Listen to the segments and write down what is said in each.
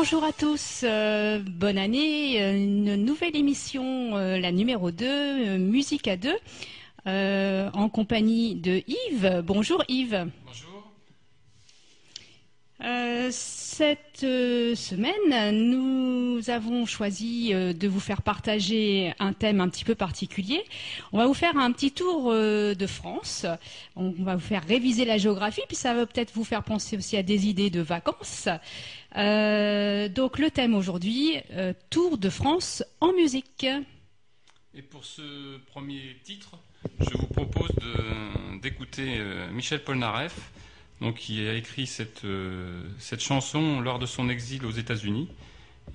Bonjour à tous, euh, bonne année, euh, une nouvelle émission, euh, la numéro 2, musique à deux, en compagnie de Yves. Bonjour Yves. Bonjour. cette semaine, nous avons choisi de vous faire partager un thème un petit peu particulier. On va vous faire un petit tour de France. On va vous faire réviser la géographie, puis ça va peut-être vous faire penser aussi à des idées de vacances. Euh, donc le thème aujourd'hui, euh, Tour de France en musique. Et pour ce premier titre, je vous propose d'écouter euh, Michel Polnareff, donc, qui a écrit cette, cette chanson lors de son exil aux États-Unis.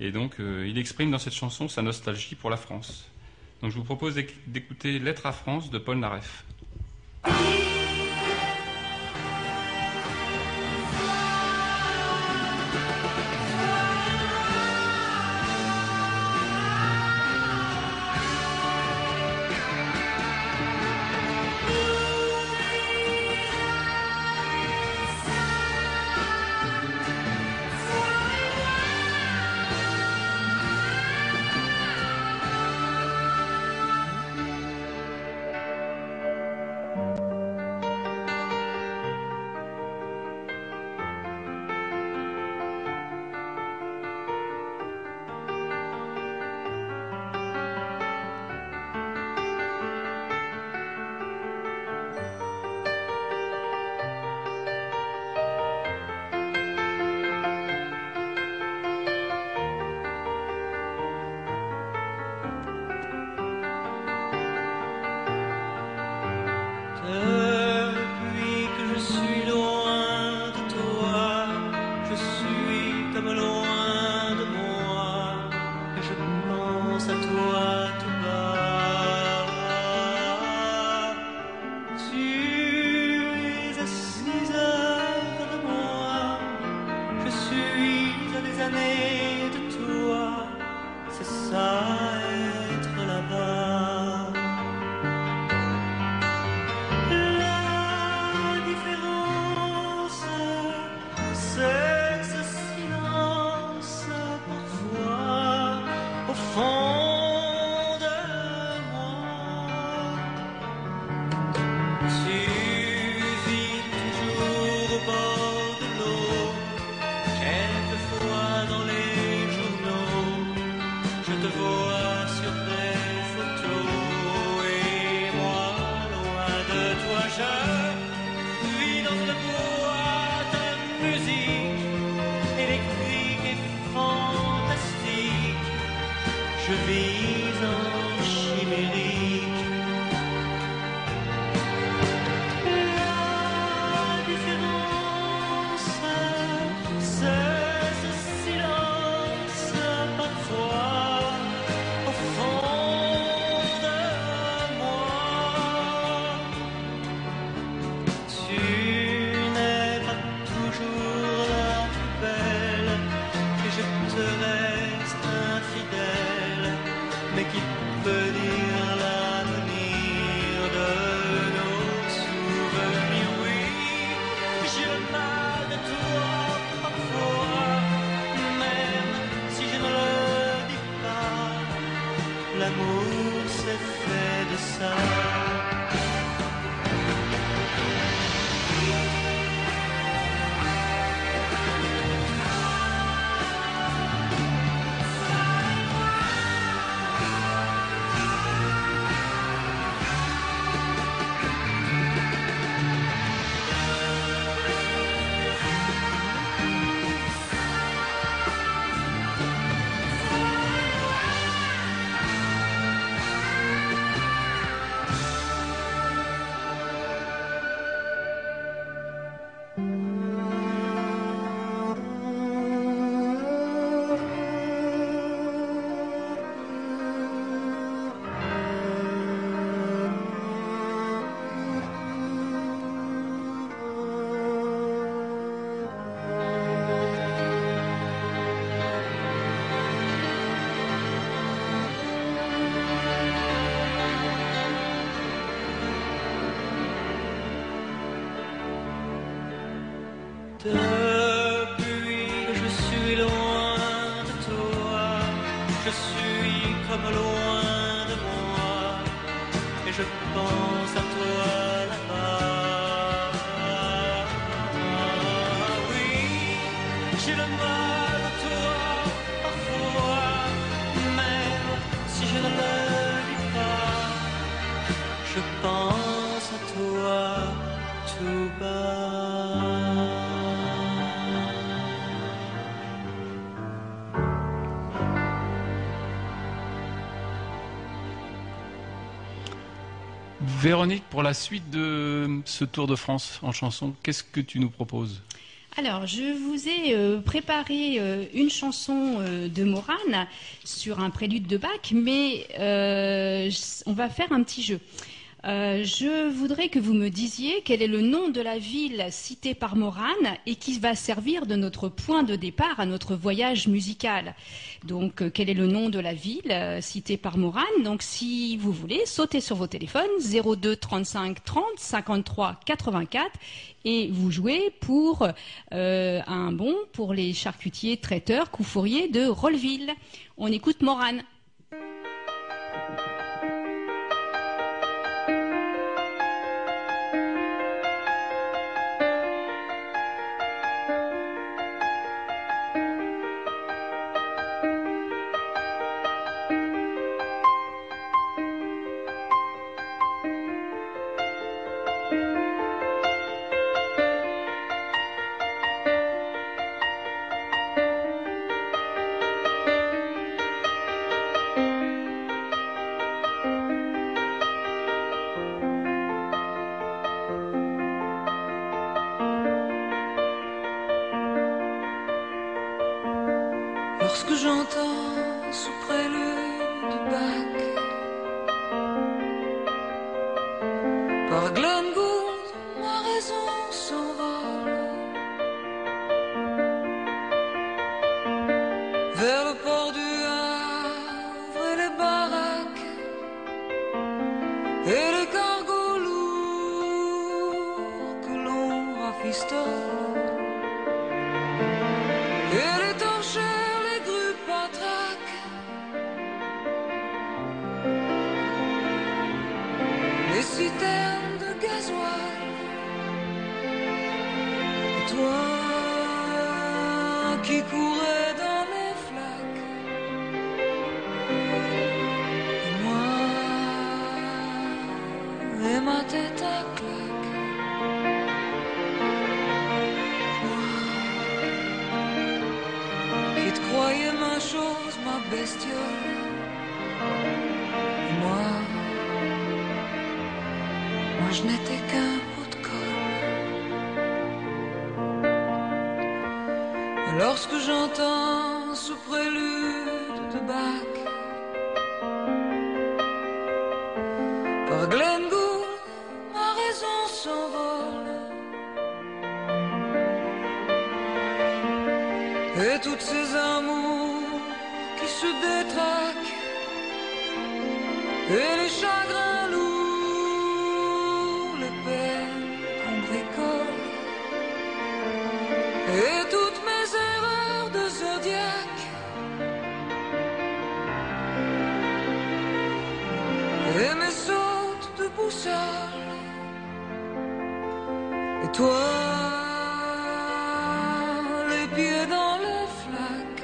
Et donc il exprime dans cette chanson sa nostalgie pour la France. Donc je vous propose d'écouter Lettre à France de Paul je suis comme l'eau. Véronique, pour la suite de ce Tour de France en chanson, qu'est-ce que tu nous proposes? Alors, je vous ai euh, préparé euh, une chanson euh, de Morane sur un prélude de Bach, mais on va faire un petit jeu. Euh, je voudrais que vous me disiez quel est le nom de la ville citée par Morane et qui va servir de notre point de départ à notre voyage musical. Donc, euh, quel est le nom de la ville euh, citée par Morane? Donc, si vous voulez, sautez sur vos téléphones 02 35 30 53 84 et vous jouez pour un bon pour les charcutiers traiteurs couffouriers de Rolleville. On écoute Morane. Lorsque j'entends sous prélude de Bach par Glenn N'étais qu'un pot de haute Lorsque j'entends ce prélude de Bach par Glengoul, ma raison s'envole et toutes ces amours qui se détraquent et mes sortes de boussole. Et toi, les pieds dans le flac.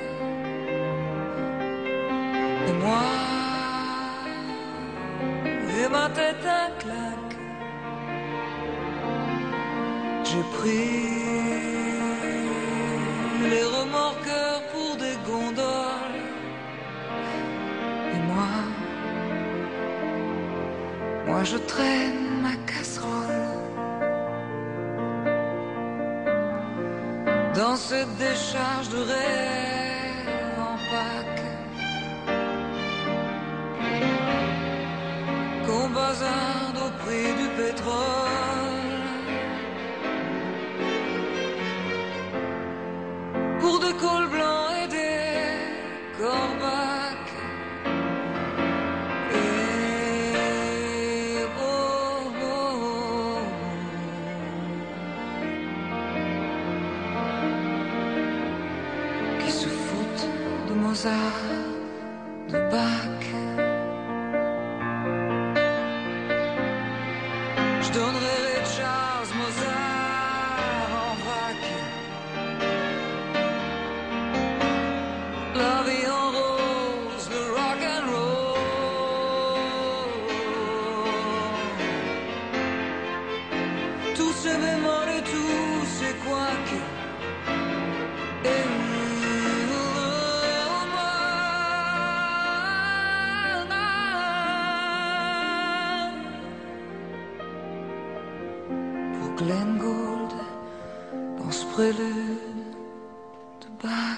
Et moi, et ma tête à claque. J'ai pris. Je traîne ma casserole dans cette décharge de rêve en Pâques. Qu'on bazarde au prix du pétrole. Ce prélude de Bach.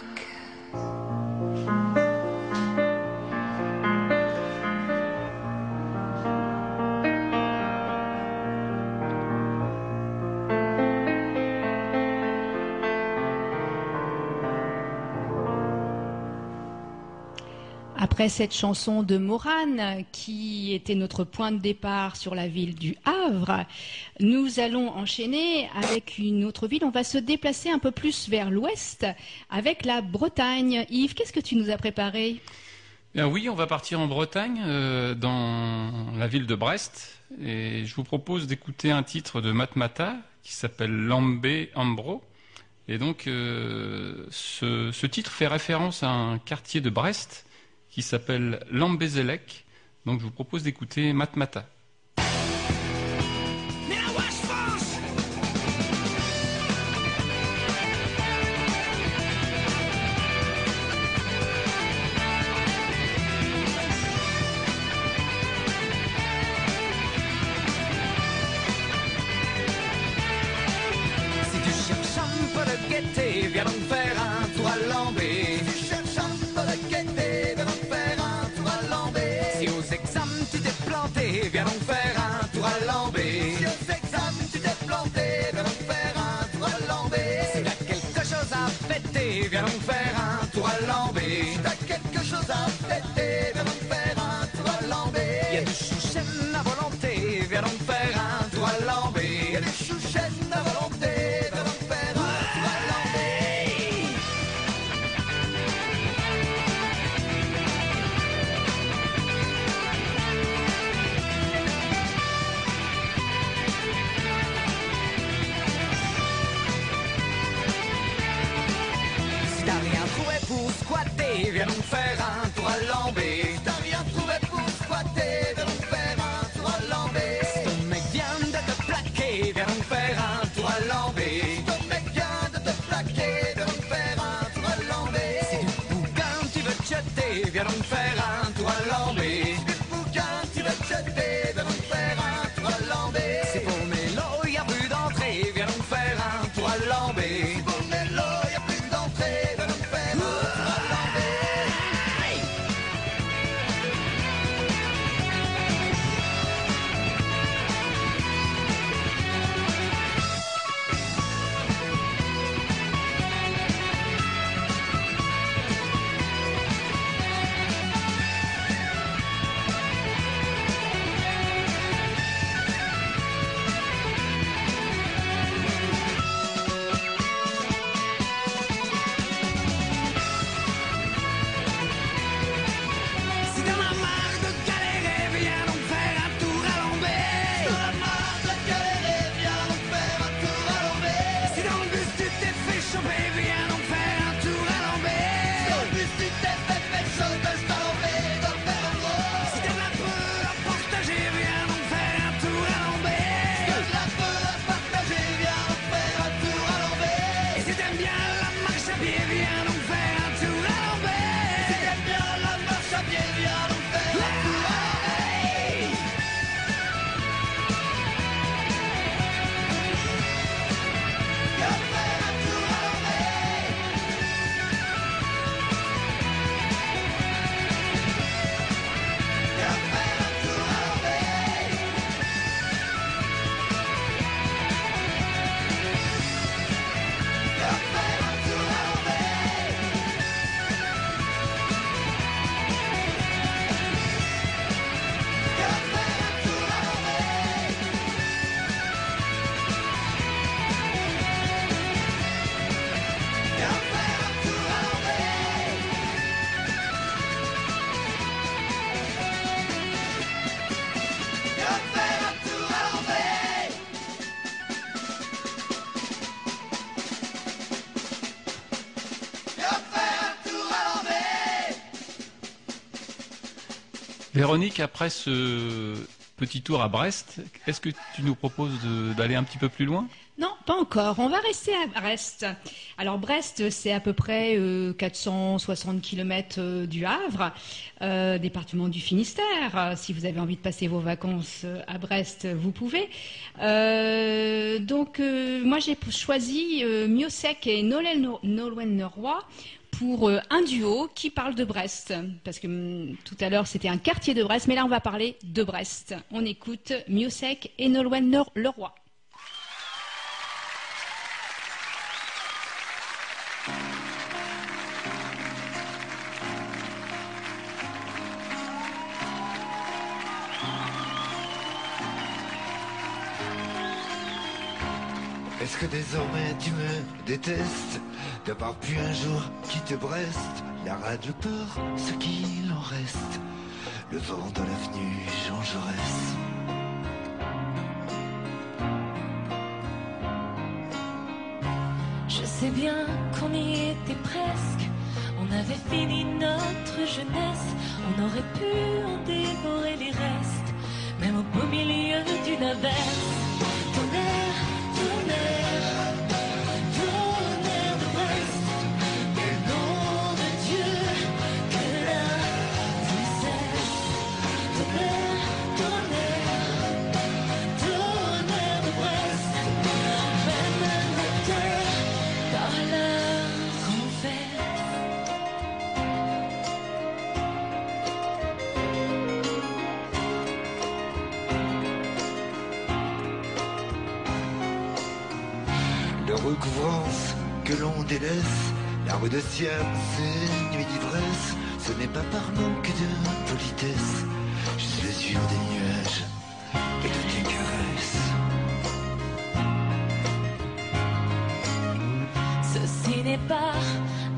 Cette chanson de Morane, qui était notre point de départ sur la ville du Havre, nous allons enchaîner avec une autre ville. On va se déplacer un peu plus vers l'ouest avec la Bretagne. Yves, qu'est-ce que tu nous as préparé? Bien oui, on va partir en Bretagne, euh, dans la ville de Brest, et je vous propose d'écouter un titre de Matmata qui s'appelle Lambé Ambro. Et donc, euh, ce titre fait référence à un quartier de Brest qui s'appelle Lambézélec. Donc, je vous propose d'écouter Matmata. Véronique, après ce petit tour à Brest, est-ce que tu nous proposes d'aller un petit peu plus loin? Non, pas encore. On va rester à Brest. Alors Brest, c'est à peu près euh, 460 km du Havre, euh, département du Finistère. Euh, Si vous avez envie de passer vos vacances euh, à Brest, vous pouvez. Euh, donc euh, moi j'ai choisi euh, Miosek et Nolwenn Nolwenn Leroy pour euh, un duo qui parle de Brest. Parce que hum, tout à l'heure c'était un quartier de Brest, mais là on va parler de Brest. On écoute Miosek et Nolwenn Leroy. Est-ce que désormais tu me détestes? D'avoir pu un jour quitter Brest La rade, le port, ce qu'il en reste Le vent de l'avenue Jean Jaurès Je sais bien qu'on y était presque. On avait fini notre jeunesse. On aurait pu en dévorer les restes. Même au beau milieu d'une averse. Tonnerre, La rue de Siam, c'est nuit d'ivresse Ce n'est pas par manque de politesse Je suis yeux des nuages et de tes caresses Ceci n'est pas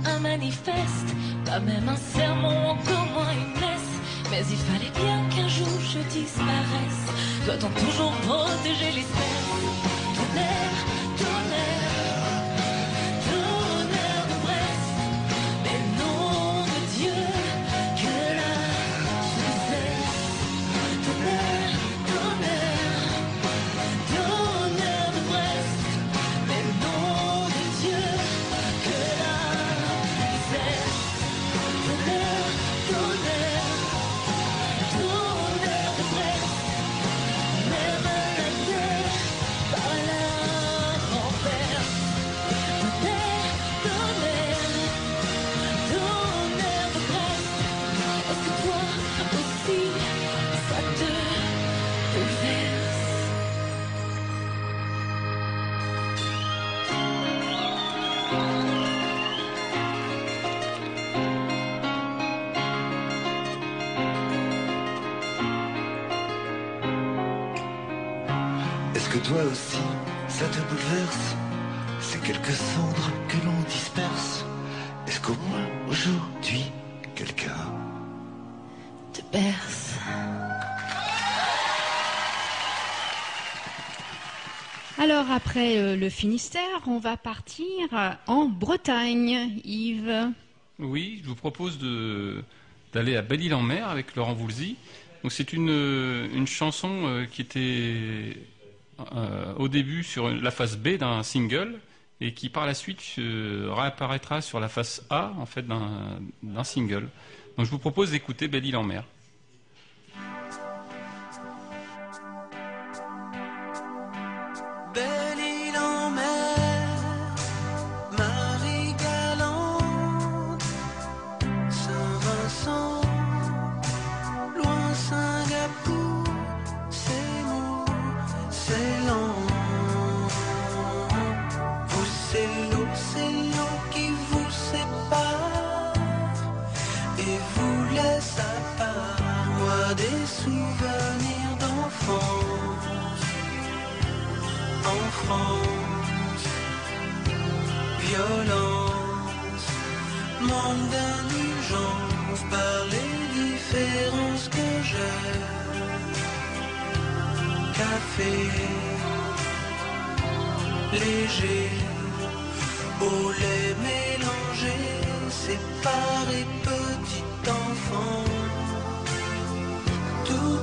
un manifeste, pas même un sermon, encore moins une messe. Mais il fallait bien qu'un jour je disparaisse. Doit-on toi aussi, ça te bouleverse Ces quelques cendres que l'on disperse Est-ce qu'au moins aujourd'hui, quelqu'un te berce? Alors après euh, le Finistère, on va partir euh, en Bretagne, Yves. Oui, je vous propose de- d'aller à Belle-Île-en-Mer avec Laurent Voulzy. Donc c'est une, euh, une chanson euh, qui était euh, au début sur la face B d'un single et qui par la suite réapparaîtra sur la face A en fait d'un single. Donc je vous propose d'écouter. Belle île en Violence, manque d'indulgence par les différences que j'ai. Café, léger, au lait mélangé, séparé petit enfant.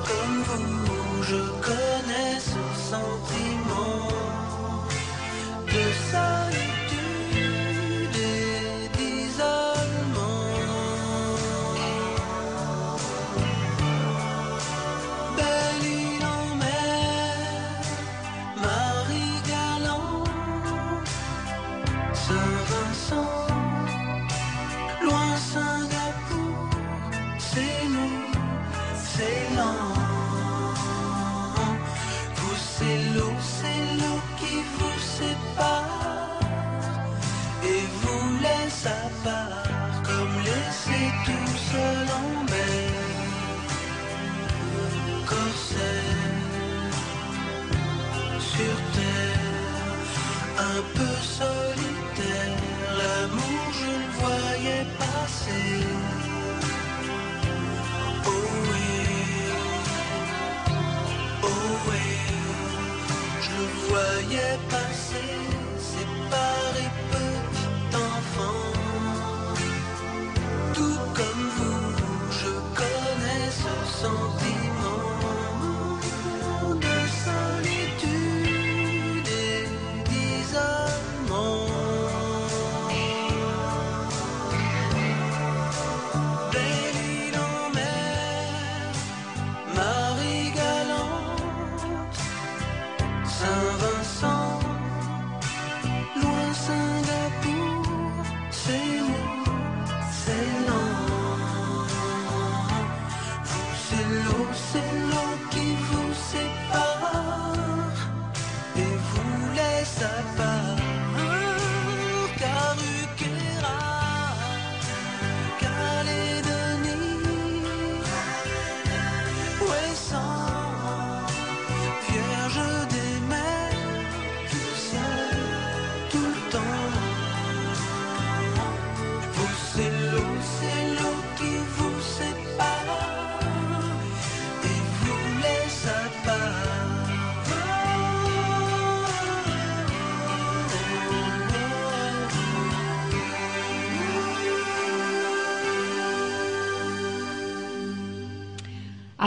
comme vous, je connais ce sentiment de solitude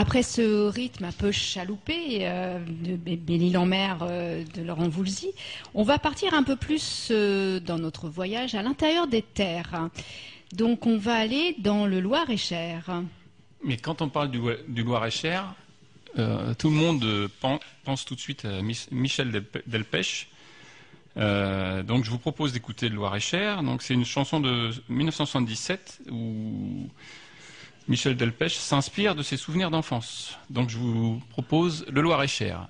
Après ce rythme un peu chaloupé euh, de Bé- Belle-Île en mer de Laurent Voulzy, on va partir un peu plus euh, dans notre voyage à l'intérieur des terres. Donc on va aller dans le Loir-et-Cher. Mais quand on parle du, Loir-et-Cher, euh, tout le monde pen- pense tout de suite à Michel Delpe- Delpech. Donc je vous propose d'écouter le Loir-et-Cher. Donc c'est une chanson de 1977 où Michel Delpech s'inspire de ses souvenirs d'enfance. Donc je vous propose le Loir-et-Cher.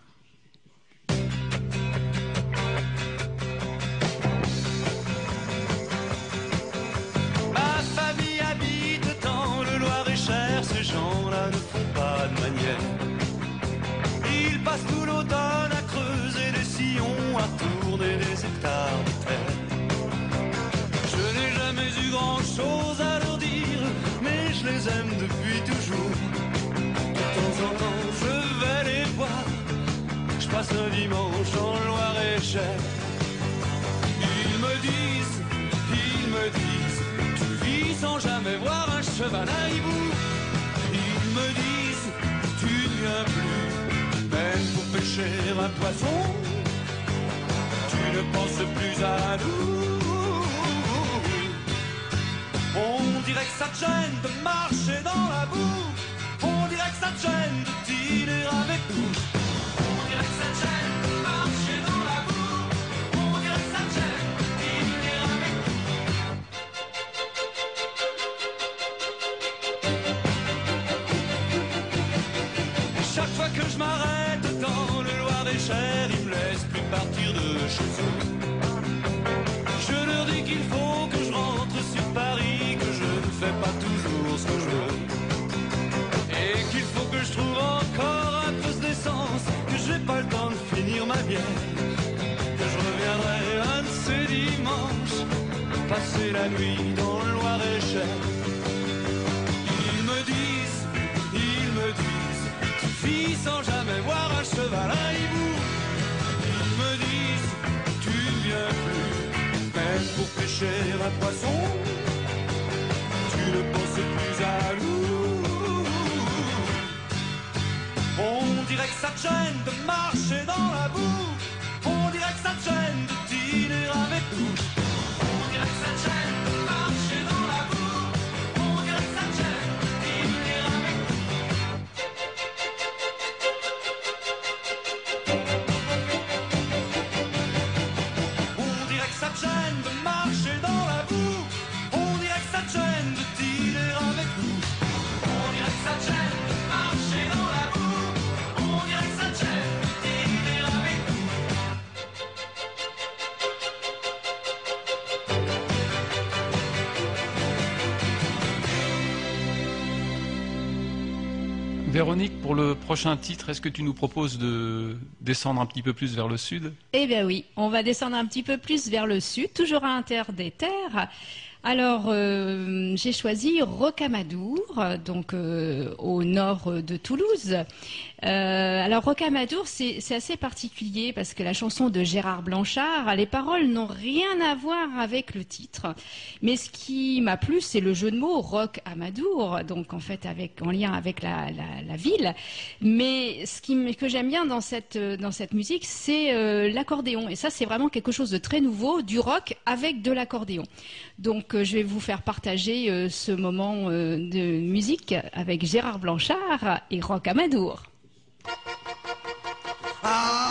Ma famille habite dans le Loir-et-Cher, ces gens-là ne font pas de manière. Ils passent tout l'automne à creuser des sillons, à tourner des hectares de terre. Je n'ai jamais eu grand-chose je les aime depuis toujours. De temps en temps, je vais les voir, je passe un dimanche en Loir-et-Cher. Ils me disent, ils me disent, tu vis sans jamais voir un cheval à hibou. Ils me disent, tu ne viens plus, même pour pêcher un poisson. Tu ne penses plus à nous. On dirait que ça te gêne de marcher dans la boue. On dirait que ça te gêne de dîner avec nous. On dirait que ça te pas le temps de finir ma bière. Que je reviendrai un de ces dimanches, passer la nuit dans le Loir-et-Cher. Ils me disent, ils me disent, tu vis sans jamais voir un cheval, un hibou. Ils me disent, tu ne viens plus, même pour pêcher un poisson. Tu ne penses plus à nous dirait que ça gêne de marcher dans la boue. Pour le prochain titre, est-ce que tu nous proposes de descendre un petit peu plus vers le sud? Eh bien oui, on va descendre un petit peu plus vers le sud, toujours à Inter des Terres. Alors, euh, j'ai choisi Rocamadour, donc euh, au nord de Toulouse. Euh, alors, Rocamadour, c'est assez particulier parce que la chanson de Gérard Blanchard, les paroles n'ont rien à voir avec le titre. Mais ce qui m'a plu, c'est le jeu de mots Roc Amadour, donc en fait en lien avec la, ville. Mais ce qui, que j'aime bien dans cette musique, c'est euh, l'accordéon. Et ça, c'est vraiment quelque chose de très nouveau, du rock avec de l'accordéon. Donc, euh, je vais vous faire partager euh, ce moment de musique avec Gérard Blanchard et Roc Amadour. Mon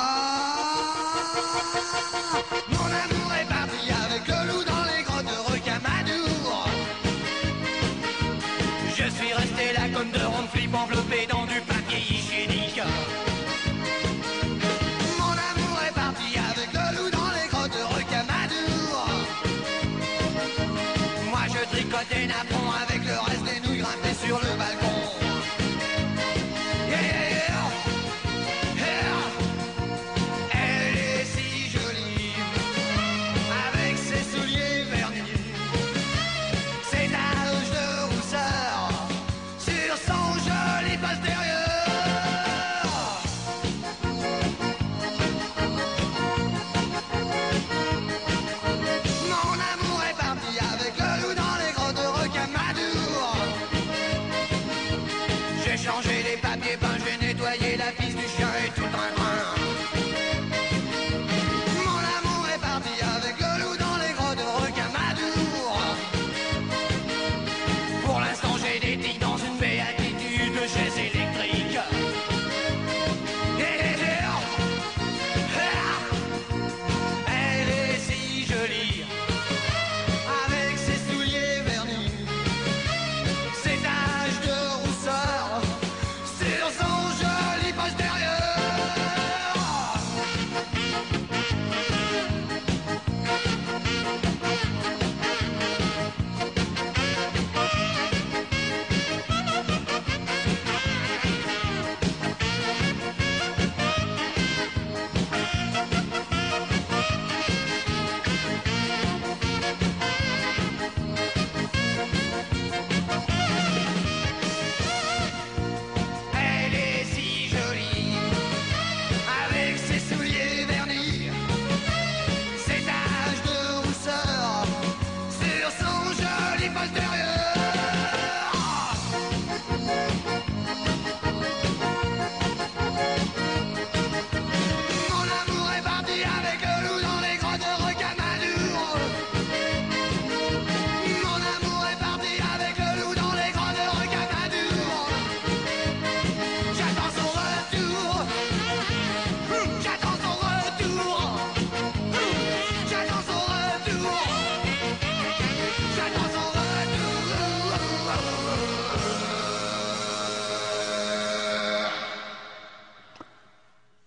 changé les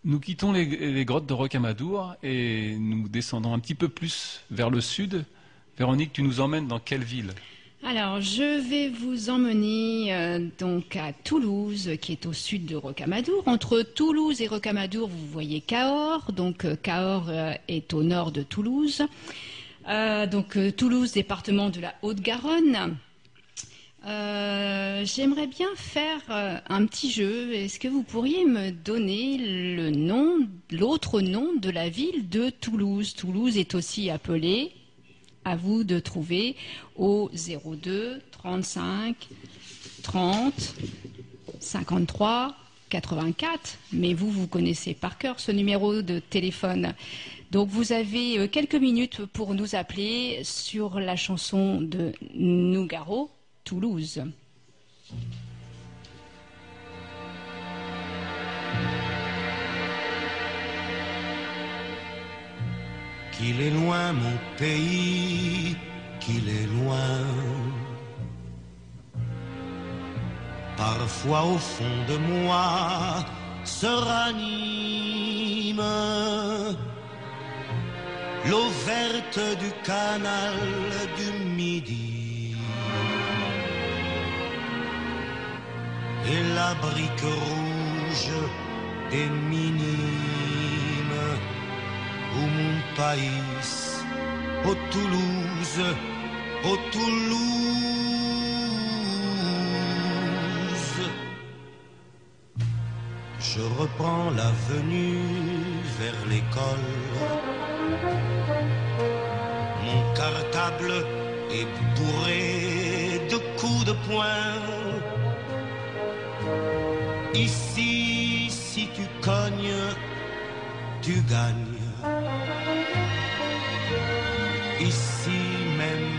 Nous quittons les, grottes de Rocamadour et nous descendons un petit peu plus vers le sud. Véronique, tu nous emmènes dans quelle ville? Alors, je vais vous emmener euh, donc à Toulouse, qui est au sud de Rocamadour. Entre Toulouse et Rocamadour, vous voyez Cahors. Donc, euh, Cahors euh, est au nord de Toulouse. Donc, Toulouse, département de la Haute-Garonne. Euh, J'aimerais bien faire euh, un petit jeu. Est-ce que vous pourriez me donner le nom, l'autre nom de la ville de Toulouse? Toulouse est aussi appelée à vous de trouver au 02 35 30 53 84, mais vous, vous connaissez par cœur ce numéro de téléphone. Donc vous avez euh, quelques minutes pour nous appeler sur la chanson de Nougaro, Toulouse. Qu'il est loin mon pays, qu'il est loin. Parfois au fond de moi se ranime l'eau verte du canal du Midi et la brique rouge des minimes au mon pays, au Toulouse, au Toulouse. Je reprends l'avenue vers l'école. Mon cartable est bourré de coups de poing. Ici, si tu cognes, tu gagnes. Ici même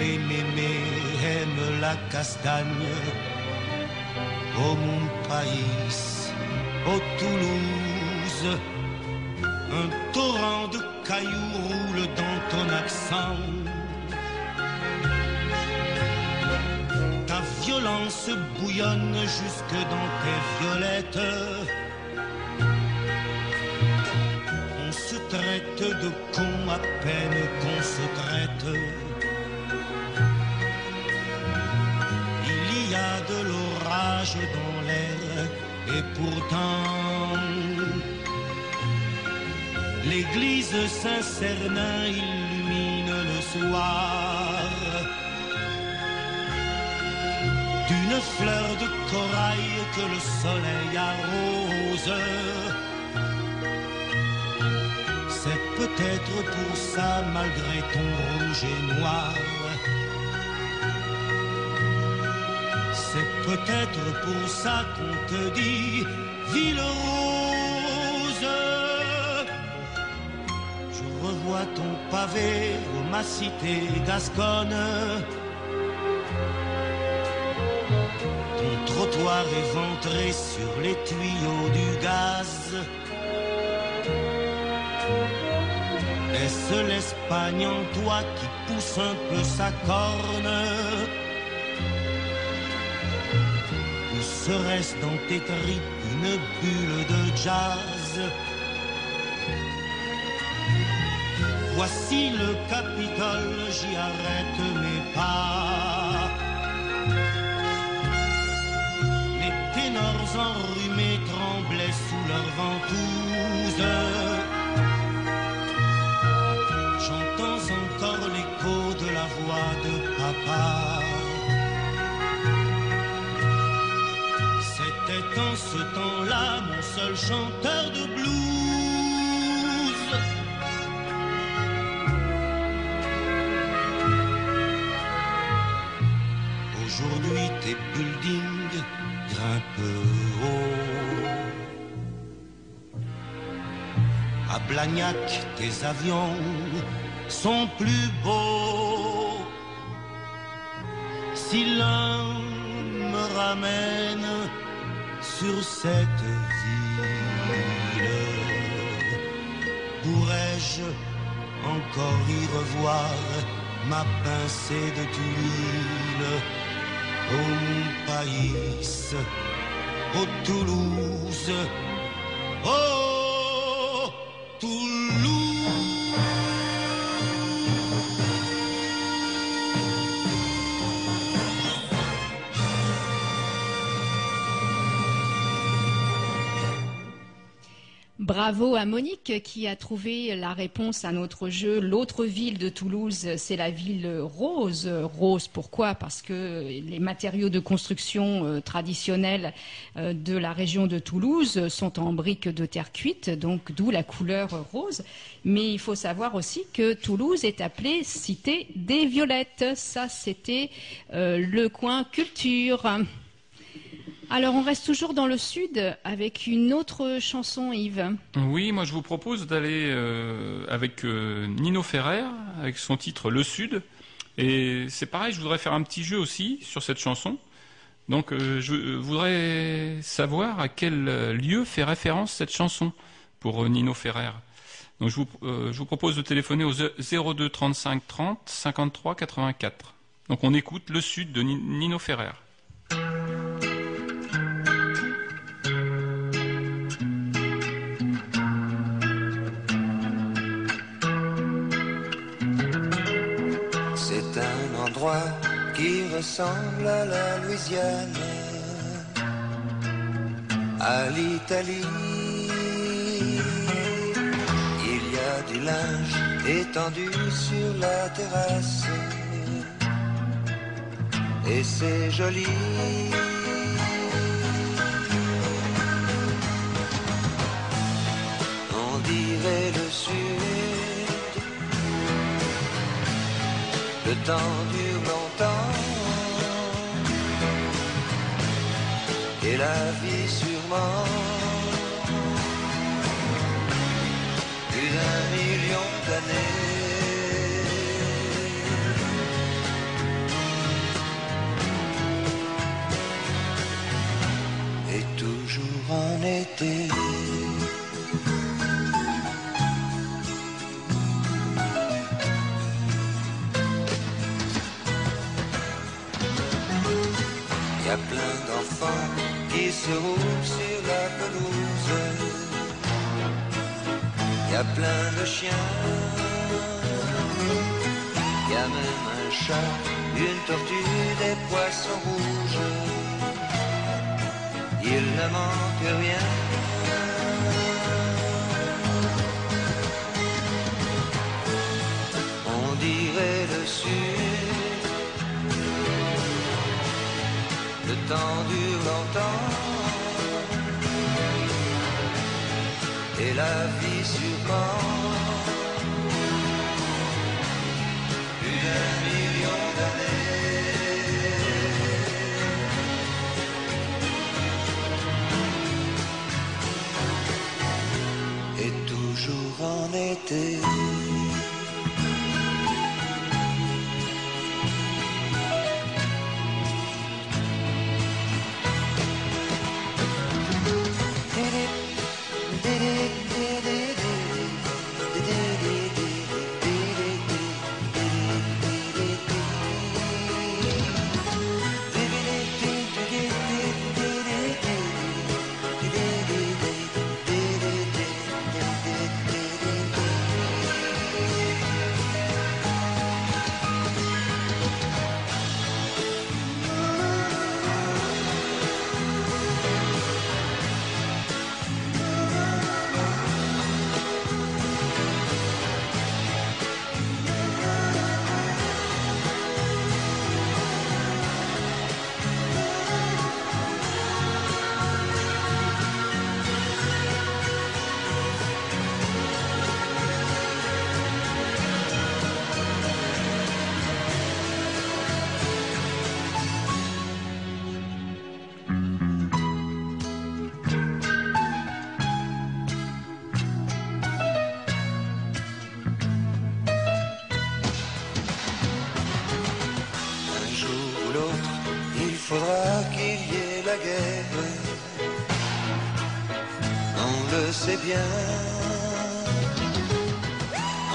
les mémés aiment la castagne. Au mon pays, au Toulouse, un torrent de cailloux roule dans ton accent. Violence bouillonne jusque dans tes violettes. On se traite de con à peine qu'on se traite. Il y a de l'orage dans l'air et pourtant l'église Saint-Cernin illumine le soir d'une fleur de corail que le soleil arrose. C'est peut-être pour ça, malgré ton rouge et noir. C'est peut-être pour ça qu'on te dit ville rose. Je revois ton pavé ô ma cité gasconne. Trottoir éventré sur les tuyaux du gaz. Est-ce l'Espagne en toi qui pousse un peu sa corne? Ou serait-ce dans tes tripes une bulle de jazz? Voici le Capitole, j'y arrête mes pas. Ténors enrhumés tremblaient sous leur ventouse. J'entends encore l'écho de la voix de papa. C'était en ce temps-là mon seul chanteur de blues. Aujourd'hui tes buildings grimpent haut. À Blagnac, tes avions sont plus beaux. Si l'un me ramène sur cette ville, pourrais-je encore y revoir ma pincée de tuile au pays, au Toulouse, au Bravo à Monique qui a trouvé la réponse à notre jeu. L'autre ville de Toulouse, c'est la ville rose. Rose, pourquoi? Parce que les matériaux de construction euh, traditionnels euh, de la région de Toulouse sont en briques de terre cuite, donc d'où la couleur rose. Mais il faut savoir aussi que Toulouse est appelée cité des violettes. Ça, c'était euh, le coin culture. Alors on reste toujours dans le sud avec une autre chanson, Yves. Oui, moi je vous propose d'aller euh, avec euh, Nino Ferrer, avec son titre Le Sud. Et c'est pareil, je voudrais faire un petit jeu aussi sur cette chanson. Donc euh, je voudrais savoir à quel lieu fait référence cette chanson pour Nino Ferrer. Donc je vous, je vous propose de téléphoner au 02 35 30 53 84. Donc on écoute Le Sud de Ni- Nino Ferrer. Qui ressemble à la Louisiane, à l'Italie. Il y a du linge étendu sur la terrasse, et c'est joli. On dirait le sud le temps dure et la vie sûrement. Plus d'un million d'années. Et toujours en été. Y a plein d'enfants qui se roulent sur la pelouse. Il y a plein de chiens. Il y a même un chat, une tortue, des poissons rouges. Il ne manque rien. On dirait le sud. Temps dure longtemps. Et la vie sûrement plus d'un million d'années. Et toujours en été.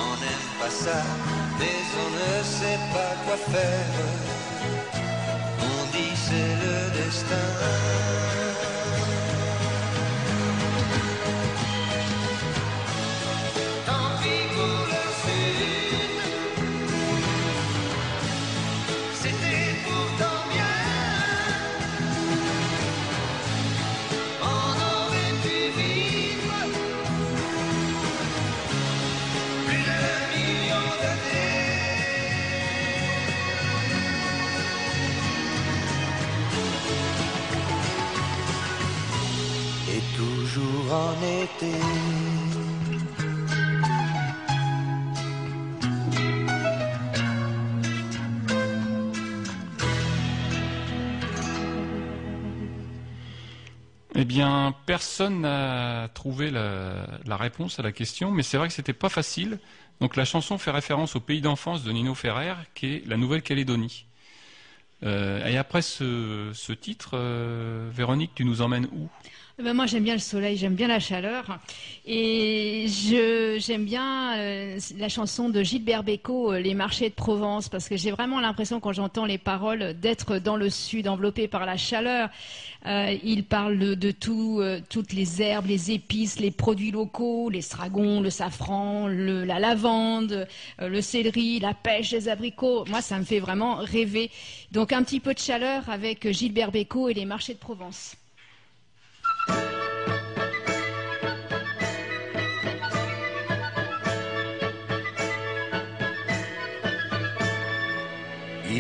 On n'aime pas ça, mais on ne sait pas quoi faire. On dit c'est le destin. Bien, personne n'a trouvé la, réponse à la question, mais c'est vrai que c'était pas facile. Donc la chanson fait référence au pays d'enfance de Nino Ferrer, qui est la Nouvelle-Calédonie. Euh, et après ce, titre, euh, Véronique, tu nous emmènes où? Ben, moi, j'aime bien le soleil, j'aime bien la chaleur. Et j'aime bien euh, la chanson de Gilbert Bécaud, euh, Les marchés de Provence, parce que j'ai vraiment l'impression, quand j'entends les paroles, d'être dans le sud, enveloppé par la chaleur. Euh, il parle de, de tout, toutes les herbes, les épices, les produits locaux, les stragons, le safran, la lavande, le céleri, la pêche, les abricots. Moi, ça me fait vraiment rêver. Donc, un petit peu de chaleur avec Gilbert Bécaud et les marchés de Provence.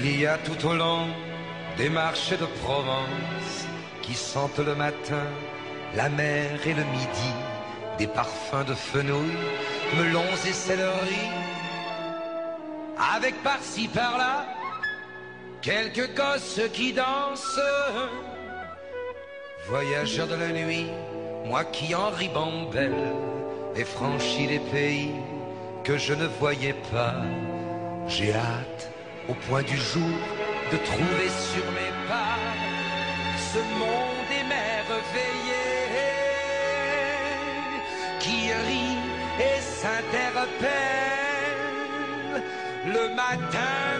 Il y a tout au long des marchés de Provence qui sentent le matin la mer et le midi, des parfums de fenouil, melons et céleri, avec par-ci par-là quelques gosses qui dansent. Voyageur de la nuit, moi qui en ribambelle ai franchi les pays que je ne voyais pas, j'ai hâte au point du jour de trouver sur mes pas ce monde émerveillé qui rit et s'interpelle le matin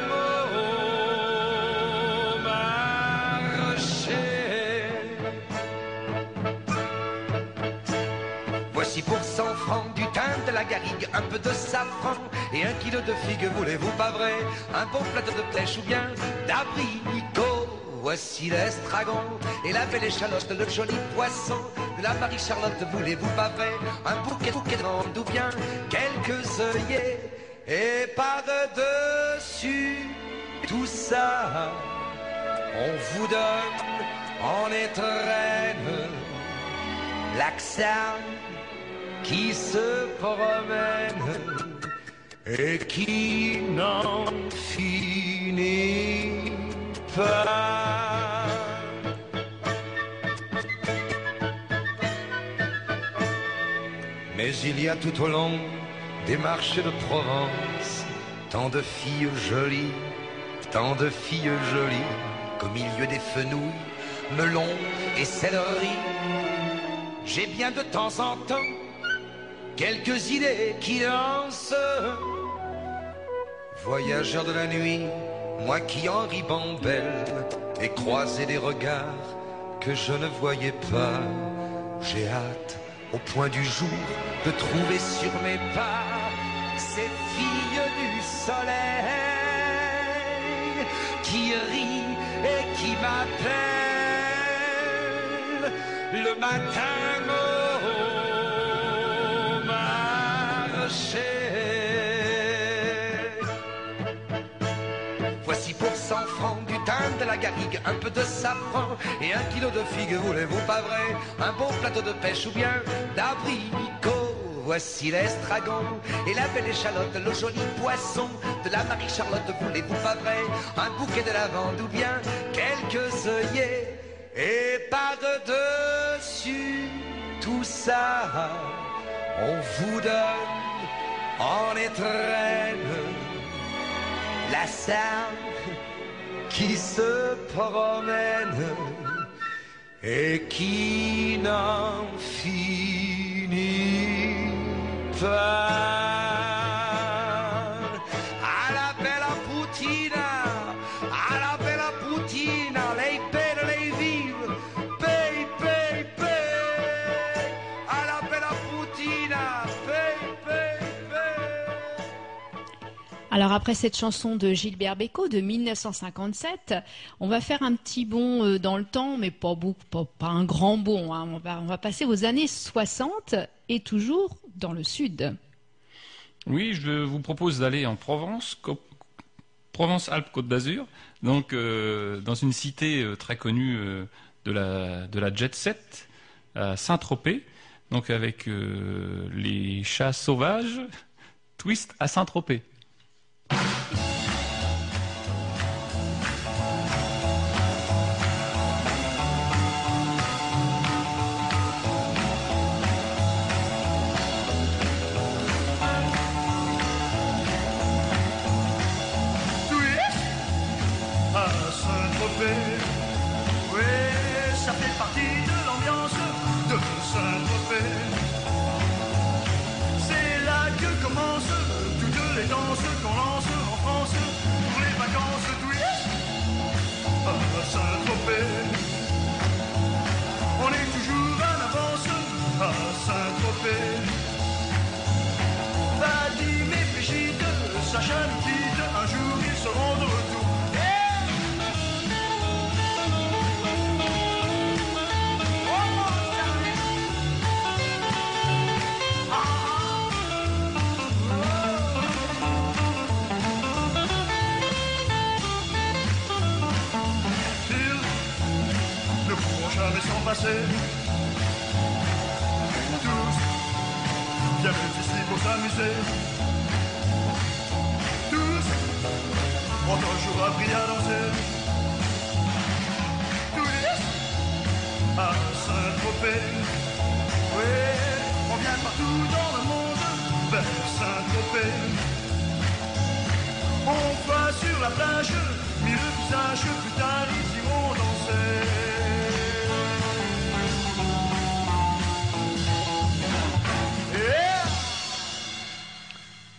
au marché. Voici pour 100 francs garrigue, un peu de safran et un kilo de figues, voulez-vous pas vrai? Un bon plateau de pêche ou bien d'abricots Voici l'estragon et la belle échalote, le joli poisson de la Marie-Charlotte, voulez-vous pas vrai? Un bouquet, bouquet de ronde ou bien quelques œillets et par-dessus tout ça, on vous donne en étrenne l'accent qui se promène et qui n'en finit pas. Mais il y a tout au long des marchés de Provence tant de filles jolies, tant de filles jolies, qu'au milieu des fenouils, melons et céleri, j'ai bien de temps en temps quelques idées qui lancent. Voyageur de la nuit, moi qui en ribambelle et croisé des regards que je ne voyais pas, j'ai hâte au point du jour de trouver sur mes pas ces filles du soleil qui rient et qui m'appellent le matin garrigue, un peu de safran et un kilo de figues, voulez-vous pas vrai? Un bon plateau de pêche ou bien d'abricots Voici l'estragon et la belle échalote, le joli poisson de la Marie-Charlotte, voulez-vous pas vrai? Un bouquet de lavande ou bien quelques œillets et par-dessus tout ça, on vous donne en étrenne la salle qui se promène et qui n'en finit pas. Alors après cette chanson de Gilbert Bécaud de 1957, on va faire un petit bond euh, dans le temps, mais pas un grand bond. hein. On, va, passer aux années 60 et toujours dans le sud. Oui, je vous propose d'aller en Provence, Provence-Alpes-Côte d'Azur, donc euh, dans une cité euh, très connue de, la, jet set, Saint-Tropez, donc avec les chats sauvages, twist à Saint-Tropez. Saint-Tropez. Oui, on vient partout dans le monde vers Saint-Tropez. On va sur la plage, mis le visage, plus tard ils iront danser.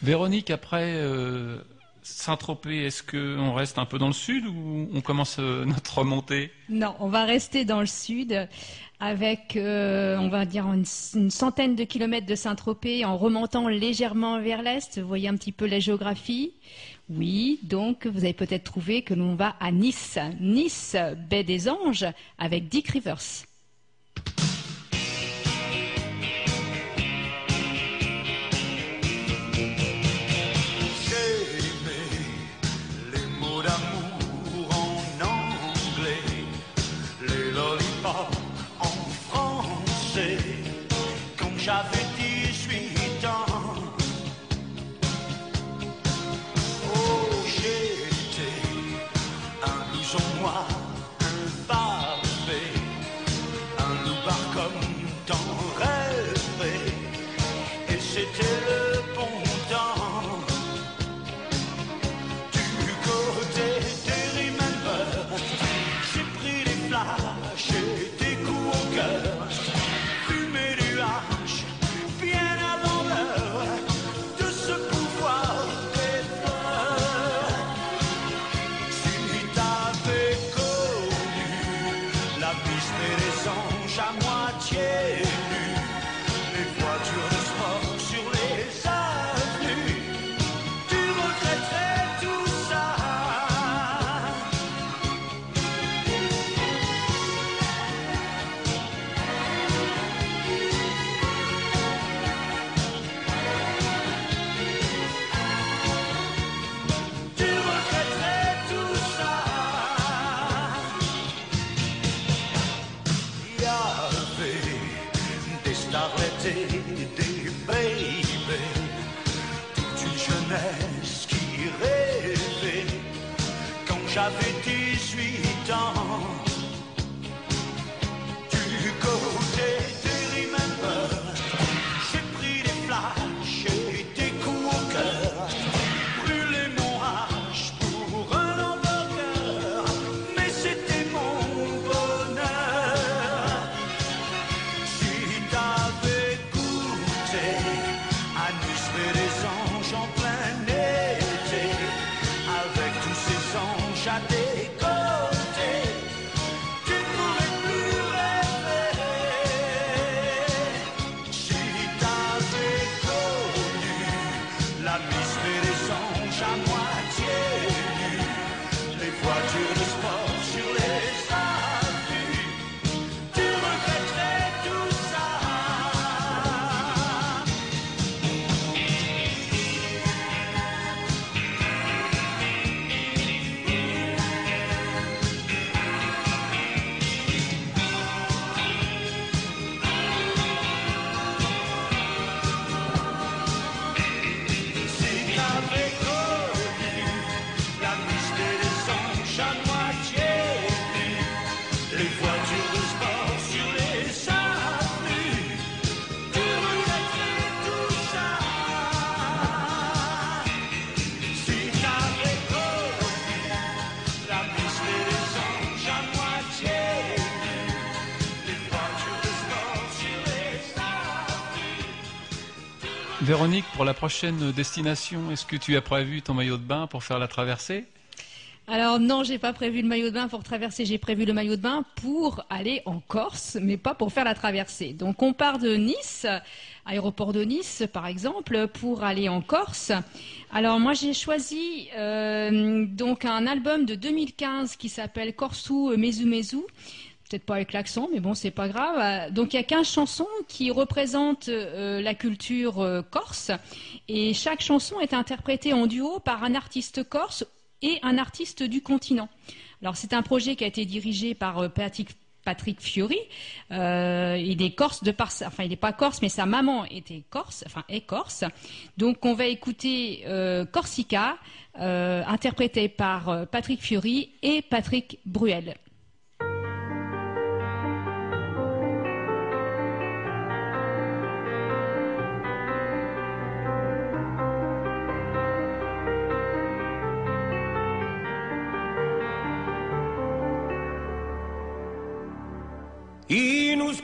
Véronique, après euh, Saint-Tropez, est-ce qu'on reste un peu dans le sud ou on commence euh, notre remontée? Non, on va rester dans le sud avec, euh, on va dire, une, une centaine de kilomètres de Saint-Tropez en remontant légèrement vers l'est. Vous voyez un petit peu la géographie Oui, donc vous avez peut-être trouvé que l'on va à Nice. Nice, baie des Anges, avec Dick Rivers. Véronique, pour la prochaine destination, est-ce que tu as prévu ton maillot de bain pour faire la traversée? Alors non, j'ai pas prévu le maillot de bain pour traverser, j'ai prévu le maillot de bain pour aller en Corse, mais pas pour faire la traversée. Donc on part de Nice, aéroport de Nice par exemple, pour aller en Corse. Alors moi j'ai choisi euh, donc un album de 2015 qui s'appelle Corsu Mezu Mezu. Peut-être pas avec l'accent, mais bon, c'est pas grave. Euh, Donc il y a 15 chansons qui représentent euh, la culture euh, corse et chaque chanson est interprétée en duo par un artiste corse et un artiste du continent. Alors c'est un projet qui a été dirigé par Patrick, Patrick Fiori. Il est corse de par enfin il n'est pas corse, mais sa maman était corse, enfin est corse. Donc on va écouter Corsica, interprété par Patrick Fiori et Patrick Bruel. In un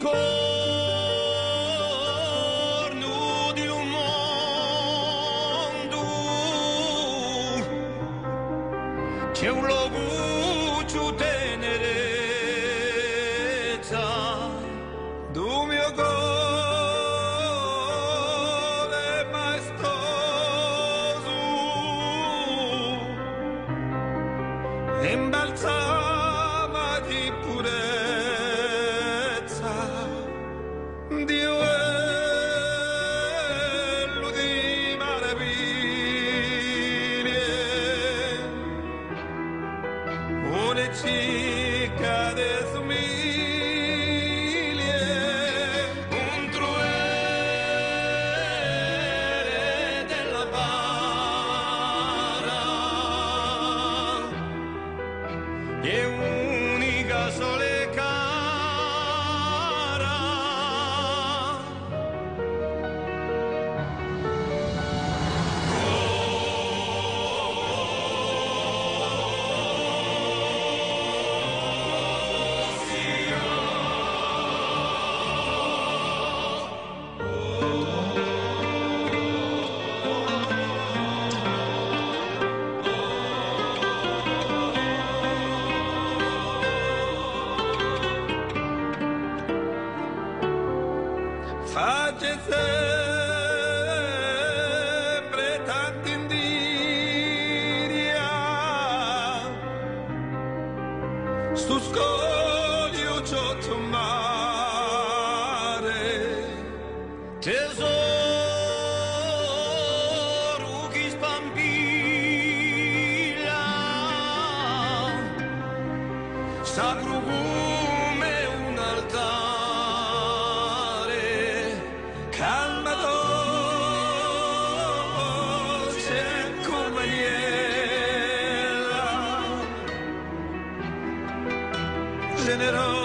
tenere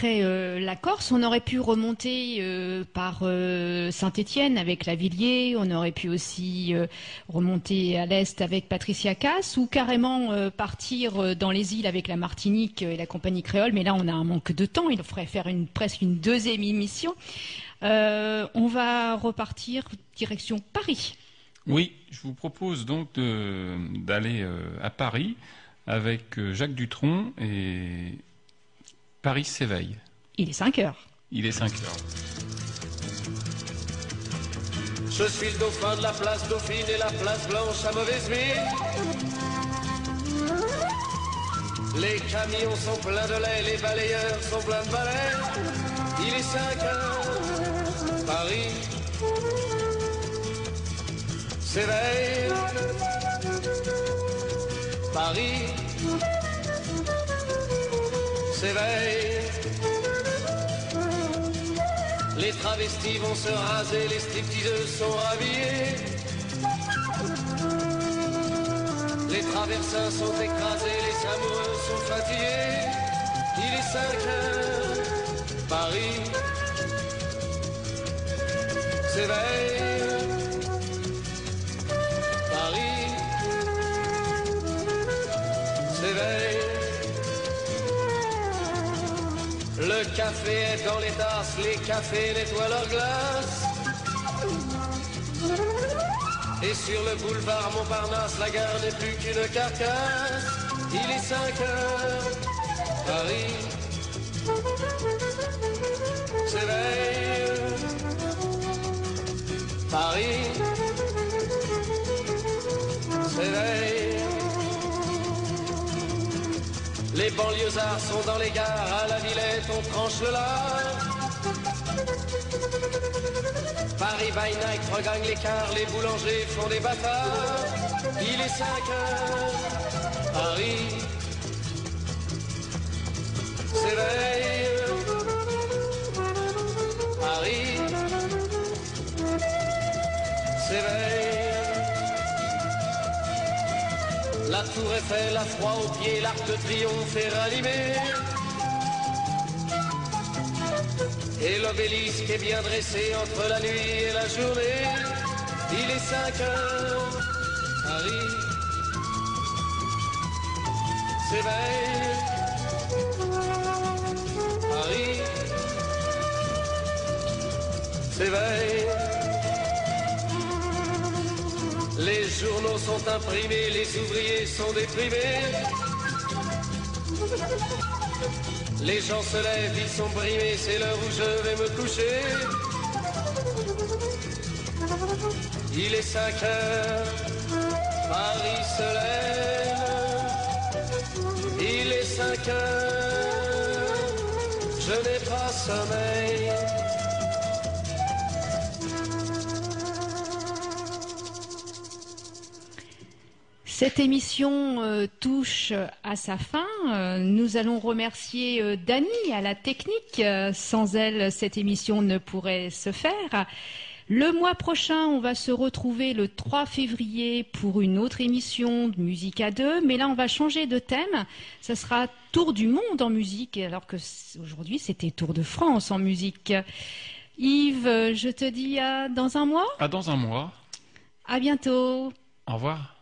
après euh, la Corse, on aurait pu remonter euh, par euh, Saint-Étienne avec Lavilliers, on aurait pu aussi remonter à l'est avec Patricia Cass ou carrément partir dans les îles avec la Martinique et la compagnie créole. Mais là, on a un manque de temps, il faudrait faire une, presque une deuxième émission. On va repartir direction Paris. Oui, je vous propose donc d'aller à Paris avec Jacques Dutronc et Paris s'éveille. Il est 5 heures. Il est 5 heures. Je suis le dauphin de la place Dauphine et la place Blanche à mauvaise mine. Les camions sont pleins de lait, les balayeurs sont pleins de balais. Il est 5 heures, Paris s'éveille. Paris s'éveille. Les travestis vont se raser, les stripteaseuses sont rhabillées. Les traversins sont écrasés, les amoureux sont fatigués. Il est 5 heures, Paris s'éveille. Le café est dans les tasses, les cafés nettoient leurs glaces. Et sur le boulevard Montparnasse, la gare n'est plus qu'une carcasse. Il est 5 heures, Paris s'éveille. Paris s'éveille. Les banlieusards sont dans les gares, à la Villette on tranche le lard. Paris by night regagne l'écart, les boulangers font des bâtards. Il est 5 heures, Paris s'éveille. Paris s'éveille. La tour Eiffel a froid aux pieds, l'arc de triomphe est rallumé. Et l'obélisque est bien dressé entre la nuit et la journée. Il est 5 heures, Paris s'éveille. Paris s'éveille. Journaux sont imprimés, les ouvriers sont déprimés. Les gens se lèvent, ils sont brimés, c'est l'heure où je vais me coucher. Il est 5 heures, Paris se lève. Il est 5 heures, je n'ai pas sommeil. Cette émission euh, touche à sa fin. Euh, nous allons remercier euh, Dani à la technique. Euh, sans elle, cette émission ne pourrait se faire. Le mois prochain, on va se retrouver le 3 février pour une autre émission de musique à deux. Mais là, on va changer de thème. Ça sera Tour du monde en musique, alors que aujourd'hui, c'était Tour de France en musique. Yves, je te dis à dans un mois. À dans un mois. À bientôt. Au revoir.